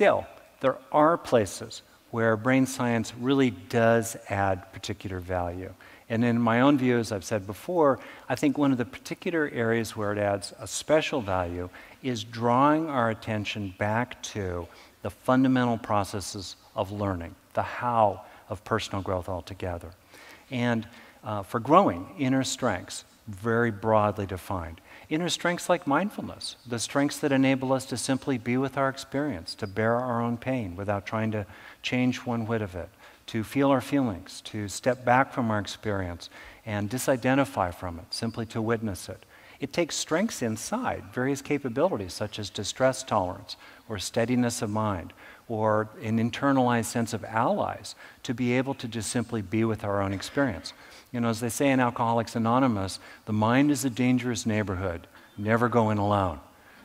Still, there are places where brain science really does add particular value. And in my own view, as I've said before, I think one of the particular areas where it adds a special value is drawing our attention back to the fundamental processes of learning, the how of personal growth altogether. And uh, for growing, inner strengths, very broadly defined. Inner strengths like mindfulness, the strengths that enable us to simply be with our experience, to bear our own pain without trying to change one whit of it, to feel our feelings, to step back from our experience and disidentify from it, simply to witness it. It takes strengths inside, various capabilities such as distress tolerance or steadiness of mind or an internalized sense of allies to be able to just simply be with our own experience. You know, as they say in Alcoholics Anonymous, the mind is a dangerous neighborhood. Never go in alone.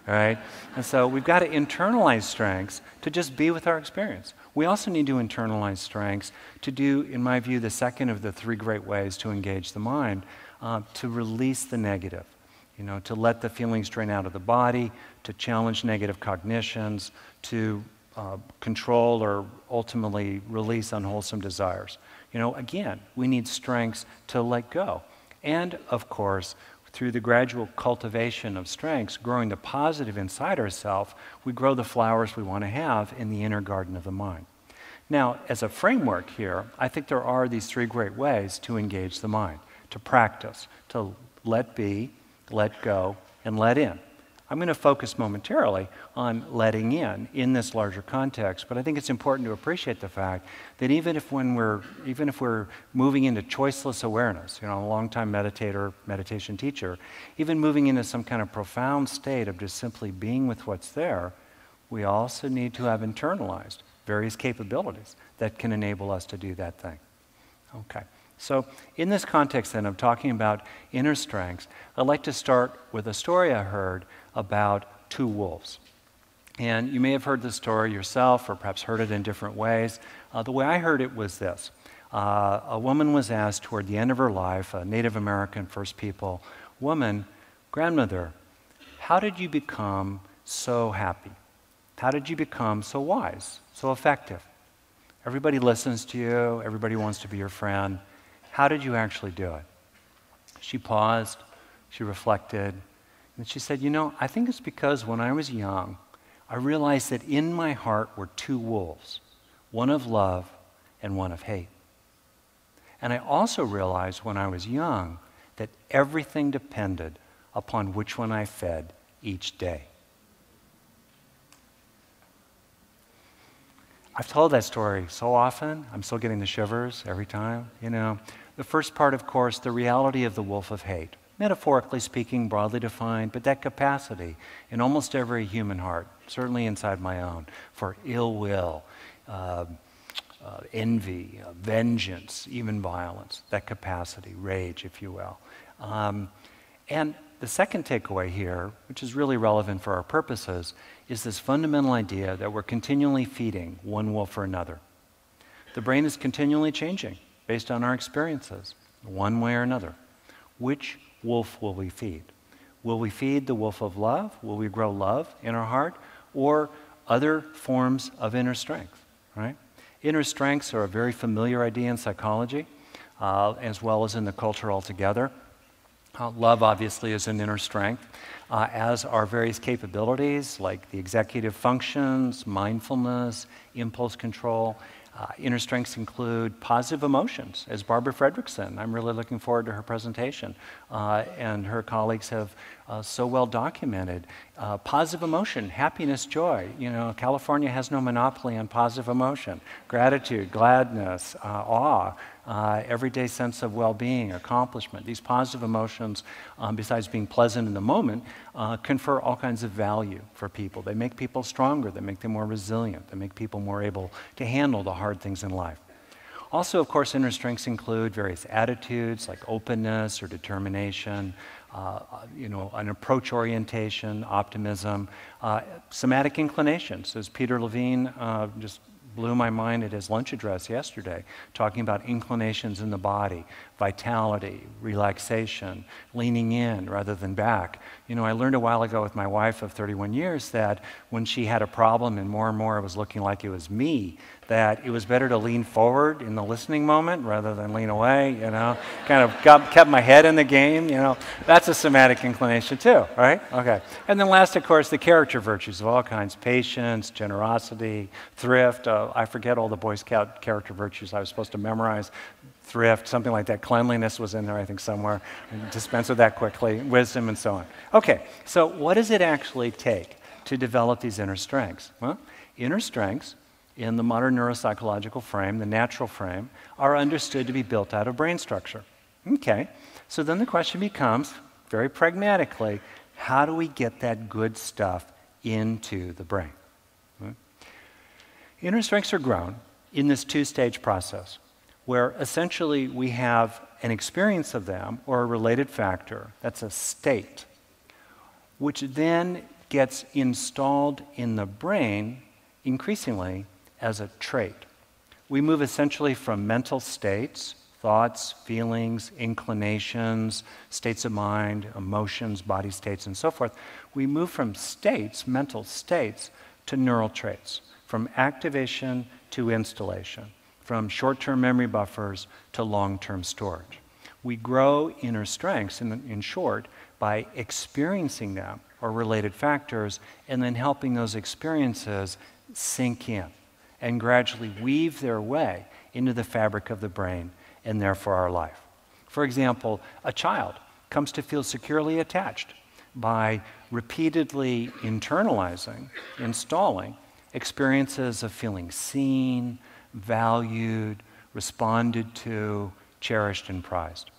Right? And so we've got to internalize strengths to just be with our experience. We also need to internalize strengths to do, in my view, the second of the three great ways to engage the mind, uh, to release the negative. You know, to let the feelings drain out of the body, to challenge negative cognitions, to uh, control or ultimately release unwholesome desires. You know, again, we need strengths to let go. And of course, through the gradual cultivation of strengths, growing the positive inside ourselves, we grow the flowers we want to have in the inner garden of the mind. Now, as a framework here, I think there are these three great ways to engage the mind, to practice, to let be, let go, and let in. I'm going to focus momentarily on letting in in this larger context, but I think it's important to appreciate the fact that even if when we're even if we're moving into choiceless awareness, you know, a long-time meditator, meditation teacher, even moving into some kind of profound state of just simply being with what's there, we also need to have internalized various capabilities that can enable us to do that thing. Okay. So, in this context, then, of talking about inner strengths, I'd like to start with a story I heard about two wolves. And you may have heard this story yourself, or perhaps heard it in different ways. Uh, the way I heard it was this uh, A woman was asked toward the end of her life, a Native American First People woman, grandmother, how did you become so happy? How did you become so wise, so effective? Everybody listens to you, everybody wants to be your friend. How did you actually do it? She paused, she reflected, and she said, You know, I think it's because when I was young, I realized that in my heart were two wolves one of love and one of hate. And I also realized when I was young that everything depended upon which one I fed each day. I've told that story so often, I'm still getting the shivers every time, you know. The first part, of course, the reality of the wolf of hate. Metaphorically speaking, broadly defined, but that capacity in almost every human heart, certainly inside my own, for ill will, uh, uh, envy, uh, vengeance, even violence, that capacity, rage, if you will. Um, and the second takeaway here, which is really relevant for our purposes, is this fundamental idea that we're continually feeding one wolf or another. The brain is continually changing based on our experiences, one way or another. Which wolf will we feed? Will we feed the wolf of love? Will we grow love in our heart? Or other forms of inner strength, right? Inner strengths are a very familiar idea in psychology, uh, as well as in the culture altogether. Uh, love, obviously, is an inner strength, uh, as are various capabilities like the executive functions, mindfulness, impulse control, uh, inner strengths include positive emotions, as Barbara Fredrickson. I'm really looking forward to her presentation. Uh, and her colleagues have uh, so well documented. Uh, positive emotion, happiness, joy. You know, California has no monopoly on positive emotion. Gratitude, gladness, uh, awe, uh, everyday sense of well being, accomplishment. These positive emotions, um, besides being pleasant in the moment, uh, confer all kinds of value for people. They make people stronger, they make them more resilient, they make people more able to handle the hard things in life. Also, of course, inner strengths include various attitudes like openness or determination, uh, you know, an approach orientation, optimism, uh, somatic inclinations, as Peter Levine uh, just blew my mind at his lunch address yesterday, talking about inclinations in the body, vitality, relaxation, leaning in rather than back. You know, I learned a while ago with my wife of 31 years that when she had a problem and more and more it was looking like it was me, that it was better to lean forward in the listening moment rather than lean away, you know. kind of got, kept my head in the game, you know. That's a somatic inclination too, right? Okay. And then last, of course, the character virtues of all kinds patience, generosity, thrift. Uh, I forget all the Boy Scout character virtues I was supposed to memorize. Thrift, something like that. Cleanliness was in there, I think, somewhere. dispense with that quickly. Wisdom and so on. Okay, so what does it actually take to develop these inner strengths? Well, inner strengths in the modern neuropsychological frame, the natural frame, are understood to be built out of brain structure. Okay, so then the question becomes very pragmatically how do we get that good stuff into the brain? Hmm? Inner strengths are grown in this two stage process where essentially we have an experience of them or a related factor, that's a state, which then gets installed in the brain increasingly as a trait. We move essentially from mental states, thoughts, feelings, inclinations, states of mind, emotions, body states, and so forth. We move from states, mental states, to neural traits, from activation to installation, from short term memory buffers to long term storage. We grow inner strengths, in, in short, by experiencing them or related factors and then helping those experiences sink in and gradually weave their way into the fabric of the brain and therefore our life. For example, a child comes to feel securely attached by repeatedly internalizing, installing experiences of feeling seen, valued, responded to, cherished, and prized.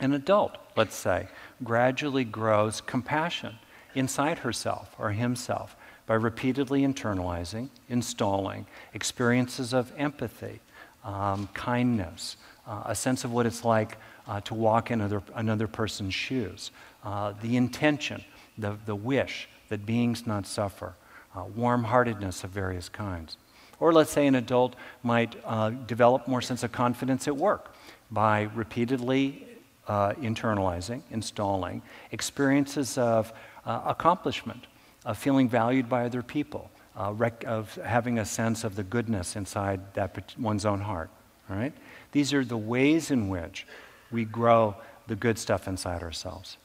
An adult, let's say, gradually grows compassion inside herself or himself by repeatedly internalizing, installing experiences of empathy, um, kindness, uh, a sense of what it's like uh, to walk in another, another person's shoes, uh, the intention, the, the wish that beings not suffer, uh, warm heartedness of various kinds. Or let's say an adult might uh, develop more sense of confidence at work by repeatedly uh, internalizing, installing experiences of accomplishment, of feeling valued by other people, uh, rec- of having a sense of the goodness inside that one's own heart. All right? These are the ways in which we grow the good stuff inside ourselves.